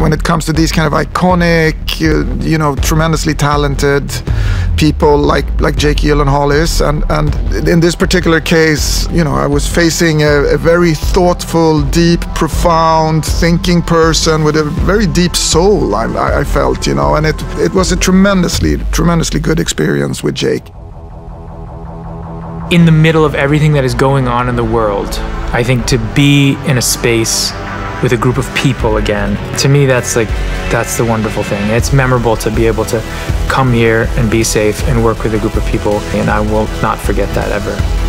when it comes to these kind of iconic, uh, you know, tremendously talented people like like Jake Gyllenhaal is, and and in this particular case, you know, I was facing a, a very thoughtful, deep, profound, thinking person with a very deep soul. I, I felt, you know, and it it was a tremendously tremendously good experience with Jake. In the middle of everything that is going on in the world, I think to be in a space with a group of people again. To me, that's like, that's the wonderful thing. It's memorable to be able to come here and be safe and work with a group of people, and I will not forget that ever.